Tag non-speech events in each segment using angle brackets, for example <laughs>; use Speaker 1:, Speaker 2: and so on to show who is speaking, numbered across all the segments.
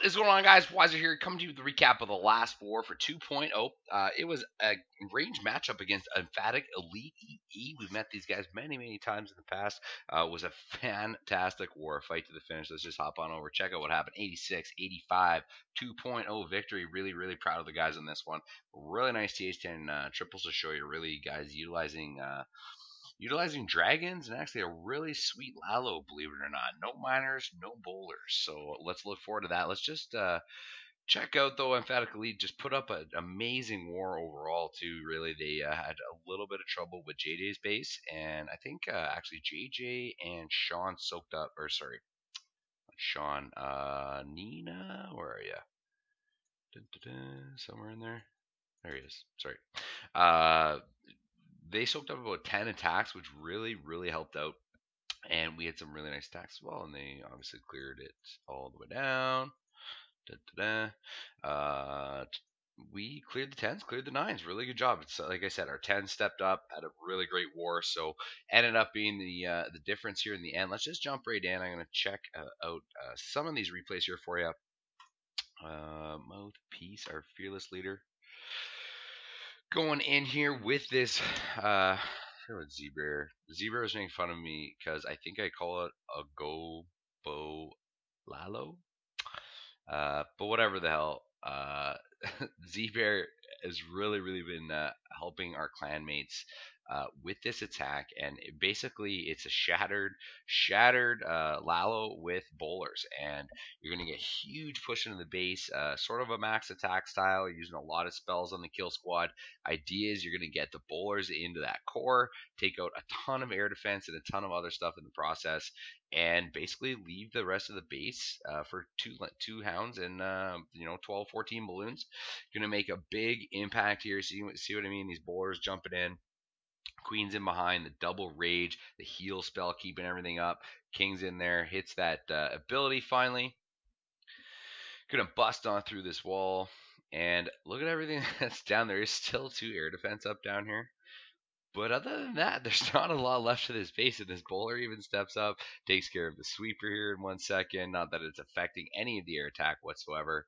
Speaker 1: What is going on, guys? Wiser here, coming to you with the recap of the last war for 2.0. Uh, it was a range matchup against Emphatic Elite EE. We've met these guys many, many times in the past. Uh, was a fantastic war, fight to the finish. Let's just hop on over, check out what happened. 86, 85, 2.0 victory. Really, really proud of the guys on this one. Really nice TH10 uh, triples to show you. Really, guys utilizing uh, utilizing dragons and actually a really sweet Lalo, believe it or not. No miners, no bowlers. So let's look forward to that. Let's just uh, check out though. Emphatic Elite just put up an amazing war overall too. Really, they uh, had a little bit of trouble with JJ's base, and I think uh, actually JJ and Sean soaked up. Or sorry, Sean, uh, Nina, where are you? Somewhere in there. There he is. Sorry. They soaked up about 10 attacks, which really, really helped out. And we had some really nice attacks as well, and they obviously cleared it all the way down. Da, da, da. Uh, we cleared the tens, cleared the nines. Really good job. It's like I said, our tens stepped up, had a really great war, so ended up being the uh, the difference here in the end. Let's just jump right in. I'm going to check uh, out uh, some of these replays here for you. Uh, mouthpiece, our fearless leader going in here with this. Uh, what Zebra. Zebra is making fun of me because I think I call it a go bo lalo. Uh, but whatever the hell. Uh, <laughs> Z-Bear has really, really been uh, helping our clanmates uh, with this attack, and it basically it's a shattered, shattered uh, Lalo with bowlers, and you're going to get huge push into the base, uh, sort of a max attack style, using a lot of spells on the kill squad. Idea is you're going to get the bowlers into that core, take out a ton of air defense and a ton of other stuff in the process, and basically leave the rest of the base uh, for two two hounds and uh, you know 12 14 balloons. To make a big impact here see, see what i mean? These bowlers jumping in Queen's in behind, the double rage, the heal spell, keeping everything up. King's in there, hits that uh, ability finally. Gonna bust on through this wall. And look at everything <laughs> that's down there. There's still two air defense up down here. But other than that, <laughs> there's not a lot left to this base, and this bowler even steps up, takes care of the sweeper here in one second. Not that it's affecting any of the air attack whatsoever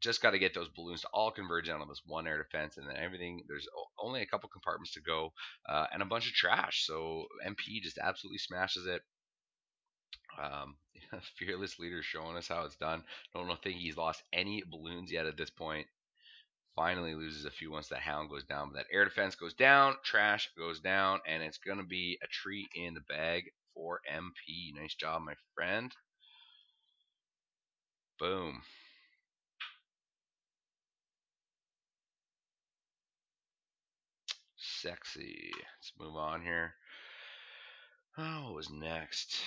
Speaker 1: just got to get those balloons to all converge on this one air defense, and then everything. There's only a couple compartments to go, uh, and a bunch of trash. So MP just absolutely smashes it. Um, <laughs> fearless leader showing us how it's done. Don't think he's lost any balloons yet at this point. Finally loses a few once that hound goes down, but that air defense goes down, trash goes down, and it's gonna be a treat in the bag for MP. Nice job, my friend. Boom. Sexy. Let's move on here. Oh, what was next?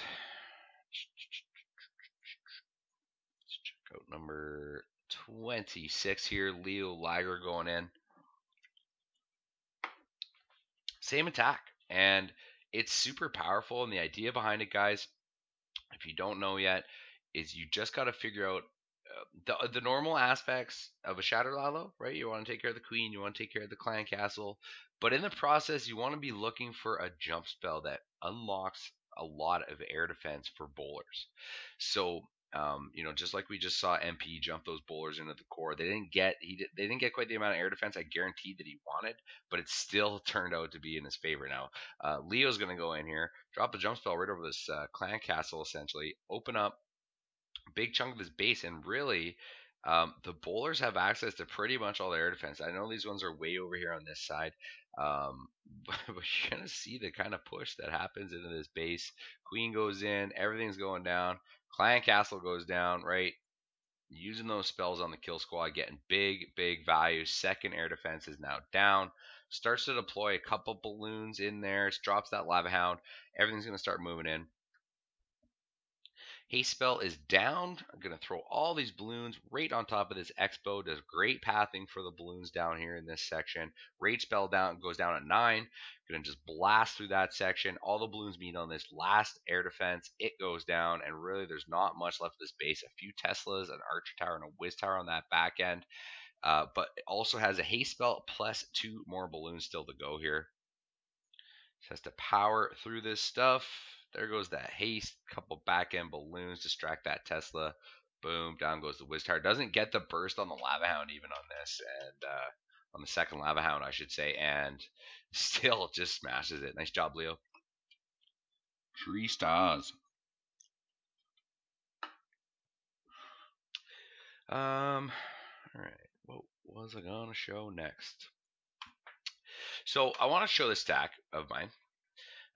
Speaker 1: Let's check out number 26 here. Leo Liger going in. Same attack. And it's super powerful. And the idea behind it, guys, if you don't know yet, is you just got to figure out uh, the the normal aspects of a Shatter Lalo, right? You want to take care of the queen, you want to take care of the clan castle, but in the process, you want to be looking for a jump spell that unlocks a lot of air defense for bowlers. So, um, you know, just like we just saw MP jump those bowlers into the core, they didn't get he did, they didn't get quite the amount of air defense I guaranteed that he wanted, but it still <laughs> turned out to be in his favor. Now, uh, Leo's going to go in here, drop a jump spell right over this uh, clan castle, essentially, open up a big chunk of his base, and really, um, the bowlers have access to pretty much all the air defense. I know these ones are way over here on this side, um, but, <laughs> but, you're gonna see the kind of push that happens into this base. Queen goes in, everything's going down. Clan Castle goes down, right? Using those spells on the kill squad, getting big, big value. Second air defense is now down. Starts to deploy a couple balloons in there. Drops that lava hound. Everything's gonna start moving in. Haste spell is down. I'm going to throw all these balloons right on top of this Expo. Does great pathing for the balloons down here in this section. Rage spell down goes down at 9. Going to just blast through that section. All the balloons meet on this last air defense. It goes down, and really there's not much left of this base. A few Teslas, an Archer Tower, and a Wiz Tower on that back end. Uh, but it also has a haste spell plus two more balloons still to go here. It has to power through this stuff. There goes that haste. Couple back end balloons distract that Tesla. Boom, down goes the Whiz Tower. Doesn't get the burst on the Lava Hound even on this, and uh, on the second Lava Hound, I should say, and <laughs> still just smashes it. Nice job, Leo. Three stars. Um, all right. What was I gonna show next? So I want to show this stack of mine.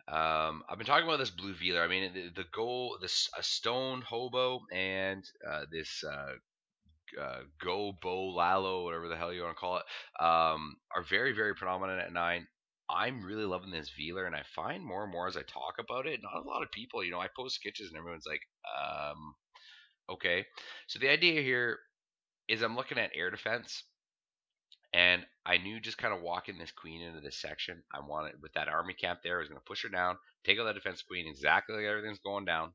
Speaker 1: Um, I've been talking about this blue velar. I mean, the, the go this a stone hobo and uh, this uh, uh, go bow lalo, whatever the hell you want to call it, um, are very very predominant at nine. I'm really loving this velar, and I find more and more as I talk about it. Not a lot of people, you know, I post sketches and everyone's like, um, okay. So the idea here is I'm looking at air defense and I knew just kind of walking this queen into this section, I wanted with that army camp there, I was going to push her down, take out that defense queen, exactly like everything's going down,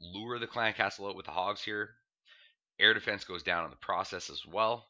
Speaker 1: lure the clan castle out with the hogs here. Air defense goes down in the process as well.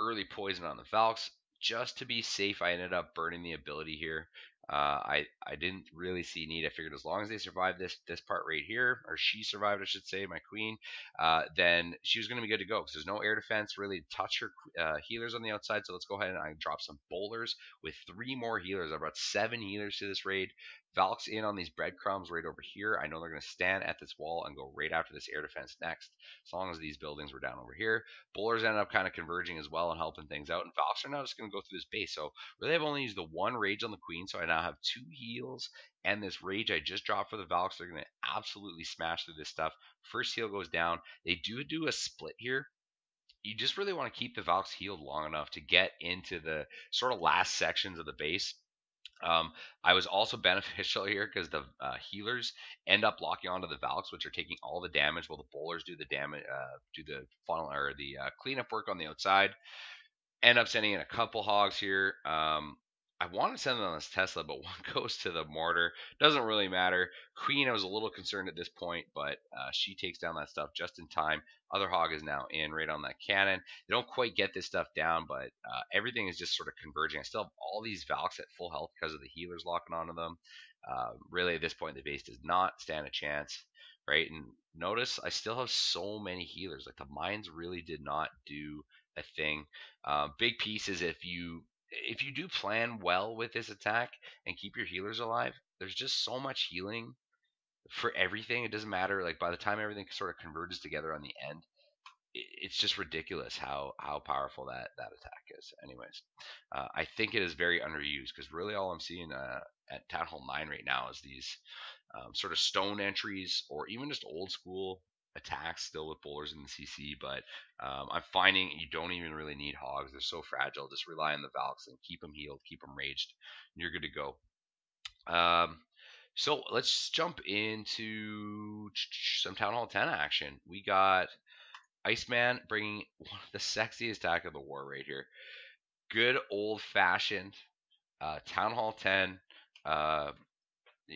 Speaker 1: Early poison on the Valks. Just to be safe, I ended up burning the ability here. Uh, I I didn't really see need. I figured as long as they survive this this part right here, or she survived, I should say, my queen, uh, then she was going to be good to go because there's no air defense really to touch her uh, healers on the outside. So let's go ahead and I drop some bowlers with three more healers. I brought seven healers to this raid. Valk's in on these breadcrumbs right over here. I know they're going to stand at this wall and go right after this air defense next, as long as these buildings were down over here. Bowlers ended up kind of converging as well and helping things out. And Valks are now just going to go through this base. So really, I've only used the one rage on the queen, so I now have two heals and this rage I just dropped for the Valks. They're going to absolutely smash through this stuff. First heal goes down. They do do a split here you just really want to keep the Valks healed long enough to get into the sort of last sections of the base um, I was also <laughs> beneficial here because the uh, healers end up locking onto the Valks, which are taking all the damage, while the bowlers do the damage, uh, do the funnel or the uh, cleanup work on the outside. End up sending in a couple hogs here. Um, I want to send them on this Tesla, but <laughs> one goes to the mortar. Doesn't really matter. Queen, I was a little concerned at this point, but uh, she takes down that stuff just in time. Other hog is now in right on that cannon. They don't quite get this stuff down, but uh, everything is just sort of converging. I still have all these Valks at full health because of the healers locking onto them. Uh, really, at this point, the base does not stand a chance, right? And notice I still have so many healers. Like the mines really did not do a thing. Uh, big piece is if you if you do plan well with this attack and keep your healers alive, there's just so much healing for everything. It doesn't matter. Like by the time everything sort of converges together on the end, it's just ridiculous how how powerful that that attack is. Anyways, uh, I think it is very underused because really all I'm seeing uh, at Town Hall Nine right now is these um, sort of stone entries or even just old school attacks still with bowlers in the CC, but um, I'm finding you don't even really need hogs. They're so fragile. Just rely on the Valks and keep them healed, keep them raged, and you're good to go. Um, so let's jump into some Town Hall 10 action. We got Iceman bringing <laughs> one of the sexiest attack of the war right here. Good old fashioned uh, Town Hall 10 uh,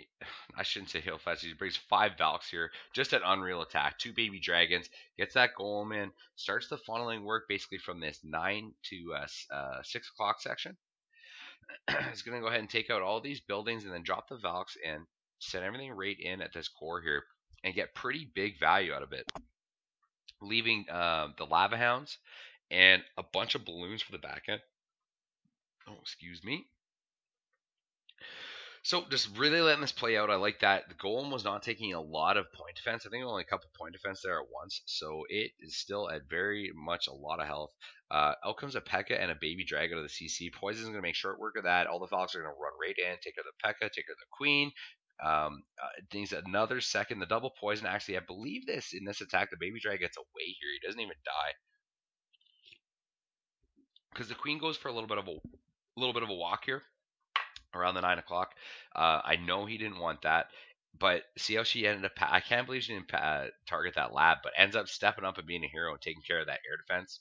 Speaker 1: <sighs> I shouldn't say heal fast. He brings five Valks here. Just an unreal attack. Two baby dragons. Gets that golem in. Starts the funneling work basically from this 9 to uh, uh, 6 o'clock section. <clears throat> He's going to go ahead and take out all these buildings and then drop the Valks in. Set everything right in at this core here. And get pretty big value out of it. Leaving uh, the Lava Hounds and a bunch of balloons for the back end. Oh, excuse me. So just really letting this play out. I like that. The golem was not taking a lot of point defense. I think only a couple point defense there at once. So it is still at very much a lot of health. Uh, out comes a P.E.K.K.A. and a baby dragon of the CC. Poison's going to make short work of that. All the Valks are going to run right in, take her the P.E.K.K.A., take her the Queen. Um, uh, needs another second. The double poison. Actually, I believe this in this attack, the baby dragon gets away here. He doesn't even die because the queen goes for a little bit of a little bit of a walk here around the nine o'clock. Uh, I know he didn't want that, but see how she ended up. I can't believe she didn't target that lab, but ends up stepping up and being a hero and taking care of that air defense.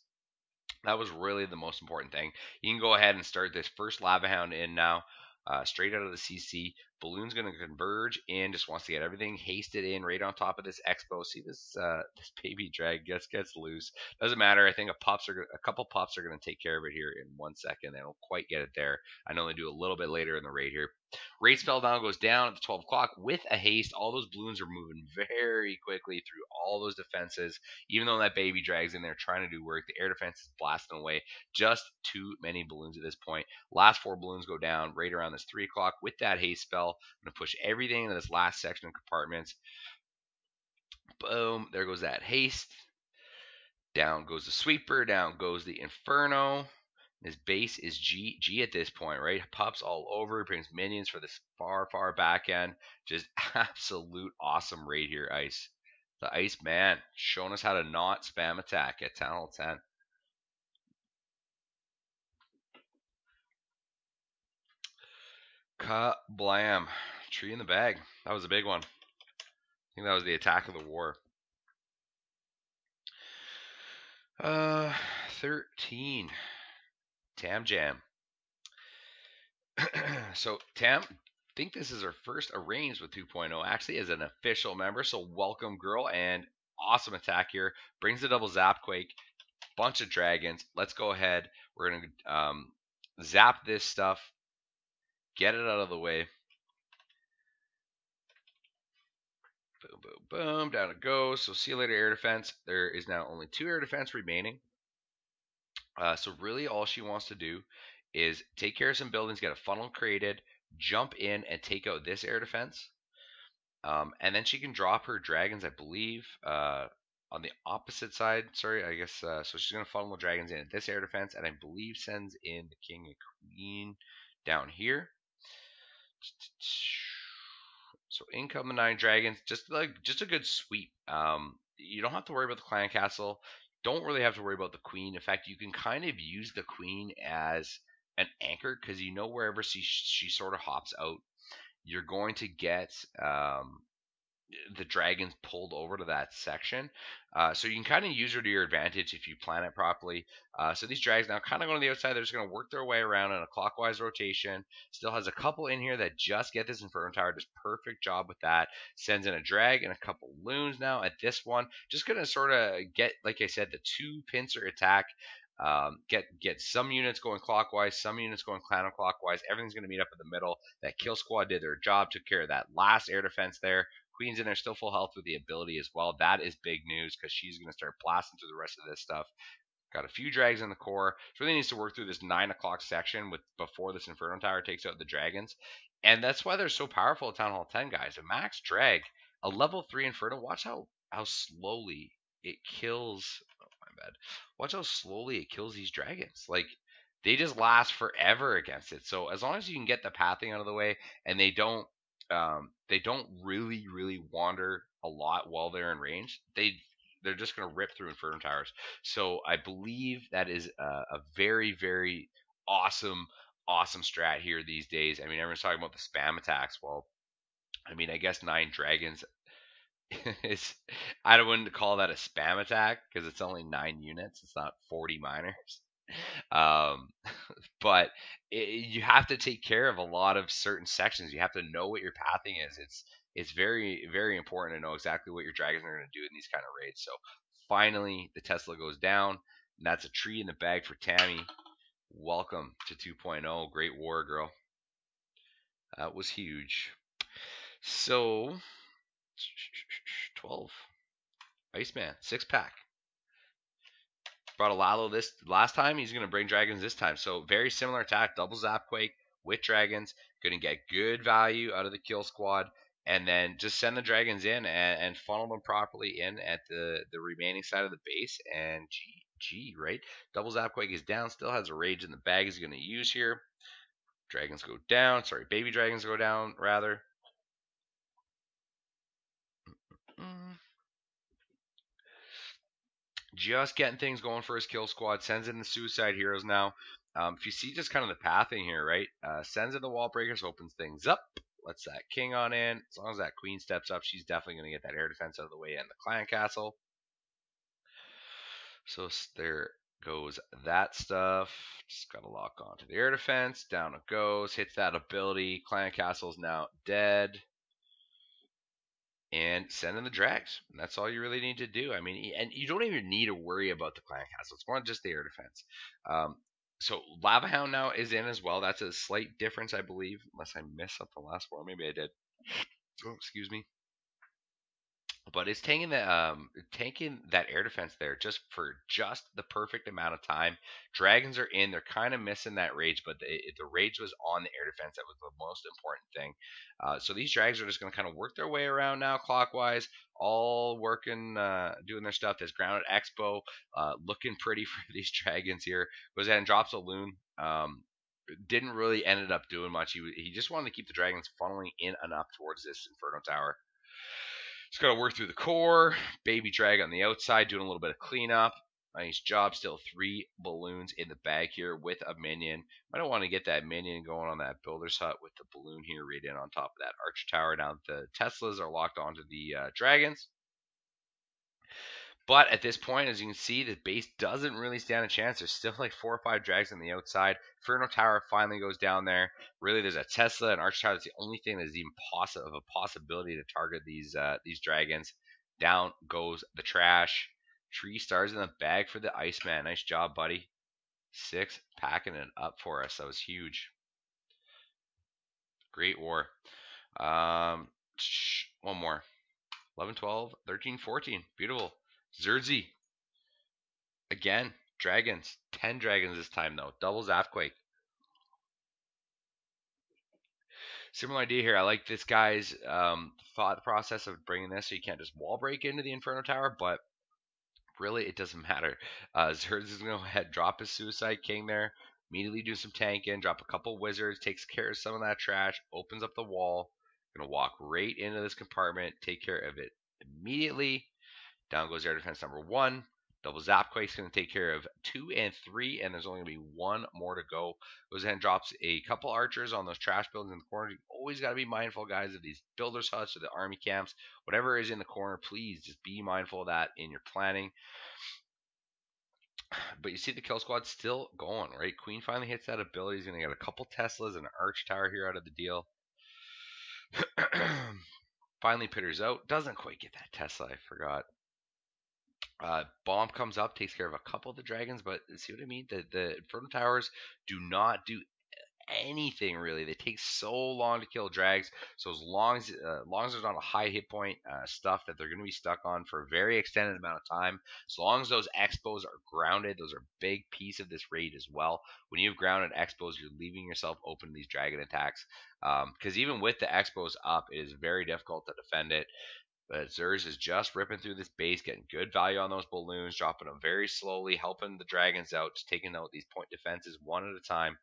Speaker 1: That was really the most important thing. You can go ahead and start this first lava hound in now. Uh, straight out of the CC. Balloon's going to converge and just wants to get everything hasted in right on top of this Expo. See this uh, <laughs> this baby drag gets gets loose. Doesn't matter. I think a pops are a couple pops are going to take care of it here in one second. They don't quite get it there. I know they do a little bit later in the raid here. Rage spell down goes down at the 12 o'clock with a haste. All those balloons are moving very quickly through all those defenses. Even though that baby drag's in there trying to do work, the air defense is blasting away. Just too many balloons at this point. Last four balloons go down right around this 3 o'clock with that haste spell. I'm going to push everything into this last section of compartments. Boom. There goes that haste. Down goes the sweeper. Down goes the inferno. His base is G G at this point, right? Pups all over. Brings minions for this far, far back end. Just <laughs> absolute awesome raid here, Ice. The Ice Man showing us how to not spam attack at Town Hall 10. Kablam. Tree in the bag. That was a big one. I think that was the attack of the war. Uh, 13. Tam Jam. <clears throat> so Tam, I think this is her first arranged with 2.0 actually as an official member. So welcome, girl, and awesome attack here. Brings the double zap quake, bunch of dragons. Let's go ahead. We're gonna um, zap this stuff, get it out of the way. Boom, boom, boom. Down it goes. So see you later, air defense. There is now only two air defense remaining. Uh, so really all she wants to do is take care of some buildings, get a funnel created, jump in and take out this air defense. Um, and then she can drop her dragons, I believe, uh, on the opposite side. Sorry, I guess. Uh, so she's going to funnel the dragons in at this air defense, and I believe sends in the king and queen down here. So income the nine dragons, just like just a good sweep. Um, you don't have to worry about the clan castle don't really have to worry about the queen. In fact, you can kind of use the queen as an anchor because you know wherever she she sort of hops out, you're going to get um, the dragons pulled over to that section. Uh, so you can kind of use her to your advantage if you plan it properly. Uh, so these dragons now kind of going to the outside. They're just going to work their way around in a clockwise rotation. Still has a couple in here that just get this Inferno Tower. Does perfect job with that. Sends in a drag and a couple loons now at this one. Just going to sort of get, like I said, the two pincer attack. Um, get get some units going clockwise, some units going counterclockwise. Everything's going to meet up in the middle. That kill squad did their job, took care of that last air defense there. Queen's in there, still full health with the ability as well. That is big news because she's going to start blasting through the rest of this stuff. Got a few drags in the core. So really needs to work through this nine o'clock section with before this Inferno Tower takes out the dragons. And that's why they're so powerful at Town Hall 10, guys. A max drag, a level three Inferno. Watch how how slowly it kills. Oh my bad. Watch how slowly it kills these dragons. Like they just last forever against it. So as long as you can get the pathing out of the way and they don't um, they don't really really wander a lot while they're in range. They they're just going to rip through Inferno Towers. So I believe that is a, a, very very awesome awesome strat here these days. I mean everyone's talking about the spam attacks. Well, I mean I guess nine dragons <laughs> is I wouldn't want to call that a spam attack because it's only nine units. It's not 40 miners. Um, <laughs> but it, you have to take care of a lot of certain sections. You have to know what your pathing is. It's it's very very important to know exactly what your dragons are going to do in these kind of raids. So finally, the Tesla goes down. And that's a tree in the bag for Tammy. Welcome to 2.0. Great war, girl. That was huge. So <sniffs> 12. Iceman, six pack. Brought a Lalo this last time. He's going to bring dragons this time. So very similar attack. Double Zap Quake with dragons. Going to get good value out of the kill squad. And then just send the dragons in and, and funnel them properly in at the, the remaining side of the base. And G, G, right? Double Zap Quake is down. Still has a rage in the bag he's going to use here. Dragons go down. Sorry, baby dragons go down, rather. Just getting things going for his kill squad. Sends in the suicide heroes now. Um, if you see just kind of the pathing here, right? Uh, sends in the wall breakers, opens things up. Lets that king on in. As long as that queen steps up, she's definitely going to get that air defense out of the way and the clan castle. So they're goes that stuff. Just got to lock onto the air defense. Down it goes. Hits that ability. Clan Castle's now dead. And send in the drags. And that's all you really need to do. I mean, and you don't even need to worry about the Clan Castle. It's more just the air defense. Um, so Lava Hound now is in as well. That's a slight difference, I believe, unless I missed something last war. Maybe I did. Oh, excuse me but it's taking the um taking that air defense there just for just the perfect amount of time. Dragons are in; they're kind of missing that rage, but the, the rage was on the air defense. That was the most important thing. Uh, so these dragons are just going to kind of work their way around now, clockwise, all working, uh, doing their stuff. This grounded expo uh, looking <laughs> pretty for these dragons here. Goes ahead and drops a loon. Um, didn't really ended up doing much. He he just wanted to keep the dragons funneling in and up towards this Inferno Tower. Just got to work through the core. Baby drag on the outside, doing a little bit of cleanup. Nice job. Still three balloons in the bag here with a minion. I don't want to get that minion going on that builder's hut with the balloon here right in on top of that archer tower. Now the Teslas are locked onto the uh, dragons. But at this point, as you can see, the base doesn't really stand a chance. There's still like four or five drags on the outside. Inferno Tower finally goes down there. Really, there's a Tesla and Arch Tower. That's the only thing that's even poss- of a possibility to target these uh, these dragons. Down goes the trash. Tree stars in the bag for the Iceman. Nice job, buddy. Six packing it up for us. That was huge. Great war. Um, one more. 11, 12, 13, 14. Beautiful. Zerzi. Again, dragons. 10 dragons this time, though. Double Zapquake. Similar idea here. I like this guy's um, thought process of bringing this so you can't just wall break into the Inferno Tower, but really it doesn't <laughs> matter. Uh, Zerz is going to go ahead, drop his Suicide King there, immediately do some tanking, drop a couple wizards, takes care of some of that trash, opens up the wall, going to walk right into this compartment, take care of it immediately, down goes air defense number one. Double Zapquake's going to take care of two and three, and there's only going to be one more to go. Goes ahead and drops a couple archers on those trash buildings in the corner. You always got to be mindful, guys, of these builders' huts or the army camps. Whatever is in the corner, please just be mindful of that in your planning. <sighs> But you see the kill squad still going, right? Queen finally hits that ability. He's going to get a couple Teslas and an arch tower here out of the deal. <clears throat> finally pitters out. Doesn't quite get that Tesla, I forgot. Uh, bomb comes up, takes care of a couple of the dragons, but see what I mean? The the Inferno Towers do not do anything really. They take so long to kill drags. So as long as uh, as long as there's not a high hit point uh, stuff that they're going to be stuck on for a very extended amount of time, as long as those expos are grounded, those are a big piece of this raid as well. When you have grounded expos, you're leaving yourself open to these dragon attacks. Because um, even with the expos up, it is very difficult to defend it. But Zers is just ripping through this base, getting good value on those balloons, dropping them very slowly, helping the dragons out, taking out these point defenses one at a time.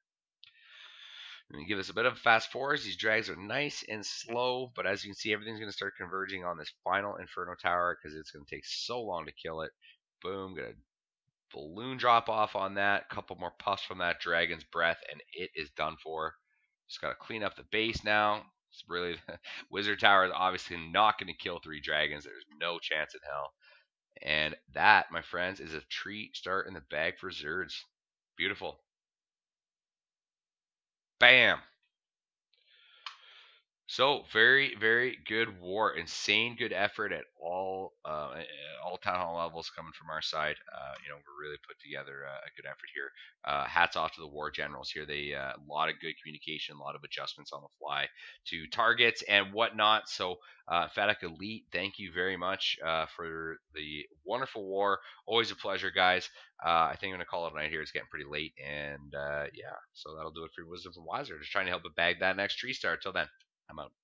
Speaker 1: And give us a bit of fast forwards. These drags are nice and slow, but as you can see, everything's going to start converging on this final Inferno Tower because it's going to take so long to kill it. Boom, got a balloon drop off on that, couple more puffs from that dragon's breath, and it is done for. Just got to clean up the base now. It's really <laughs> Wizard Tower is obviously not going to kill three dragons. There's no chance in hell. And that, my friends, is a treat start in the bag for Zerds. Beautiful. Bam. So very, very good war. Insane good effort at all uh, all town hall levels coming from our side. Uh, you know, we're really put together uh, a good effort here. Uh, hats off to the war generals here. They uh, a lot of good communication, a lot of adjustments on the fly to targets and whatnot. So, uh, Elite, thank you very much for the wonderful war. Always a pleasure, guys. I think I'm gonna call it a night here. It's getting pretty late, and yeah, so that'll do it for Wisdom from Wiser. Just trying to help it bag that next tree star. Till then. I'm out.